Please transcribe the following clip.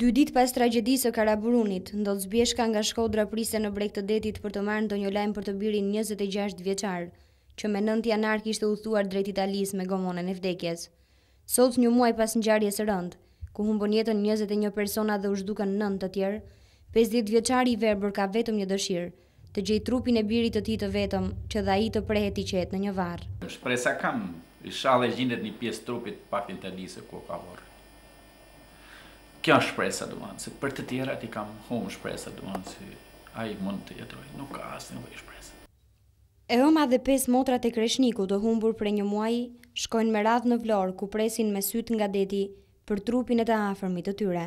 Dy ditë pas tragjedisë së Karaburunit, Ndoc Bjeshka nga Shkodra priste në breg të detit për të marrë ndonjë lajm për të birin 26 vjeçar, që me 9 janar kishte udhëtuar drejt Italisë me gomonën e vdekjes. Sot një muaj pas ngjarjes së rëndë, ku humbën jetën 21 persona dhe u zhdukën 9 të tjerë, 50 vjeçari i verbër ka vetëm një dëshirë, Të gjejë trupin e birit të tij të vetëm, që dhe ai të prehet i qetë në një varr. Shpresa kam, ishalla gjendet një pjesë trupit të paktën ta di se ku e ka varrin. Kjo është shpresa domethënë, se për të tjerat i kam humbë shpresat domethënë se ai mund të jetojë, nuk ka asnjë lloj shprese. E ëma dhe pesë motrat e Kreshnikut të humbur prej një muaji, shkojnë me radhë në Vlorë ku presin me sytë nga deti për trupin e të afërmit të tyre.